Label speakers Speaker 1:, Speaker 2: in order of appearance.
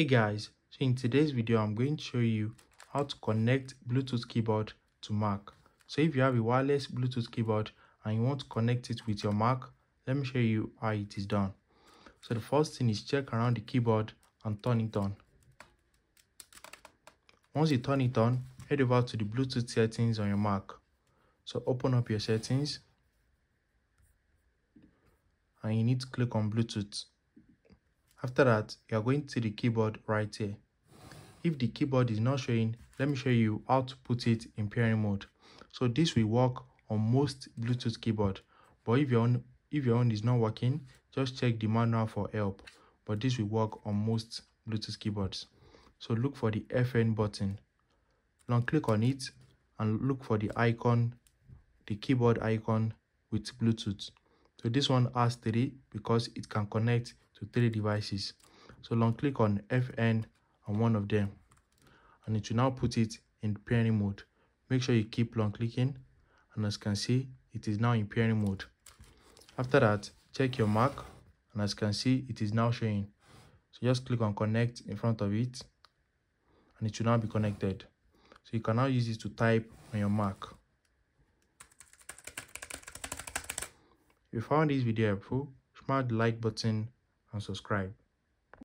Speaker 1: Hey guys, so in today's video I'm going to show you how to connect Bluetooth keyboard to Mac. So if you have a wireless Bluetooth keyboard and you want to connect it with your Mac, let me show you how it is done. So the first thing is check around the keyboard and turn it on. Once you turn it on, head over to the Bluetooth settings on your Mac. So open up your settings and you need to click on Bluetooth. After that, you are going to the keyboard right here. If the keyboard is not showing, let me show you how to put it in pairing mode. So this will work on most Bluetooth keyboard. But if your own, if your own is not working, just check the manual for help. But this will work on most Bluetooth keyboards. So look for the FN button. Long click on it and look for the icon, the keyboard icon with Bluetooth. So this one has three because it can connect to three devices. So long click on FN on one of them and it will now put it in pairing mode. Make sure you keep long clicking and as you can see it is now in pairing mode. After that check your Mac and as you can see it is now showing. So just click on connect in front of it and it will now be connected. So you can now use it to type on your Mac. If you found this video helpful, smash the like button and subscribe.